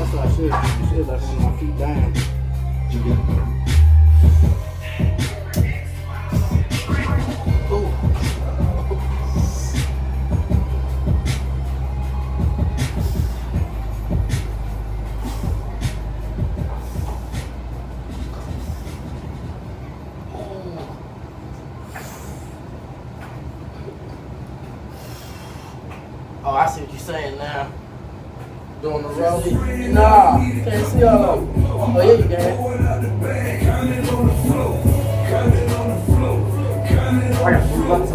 That's what I should. I should have left one of my feet down. Oh, I see what you're saying now. Doing the rollie? Nah, you can't see all of them. Oh, yeah, you can. I got three bucks.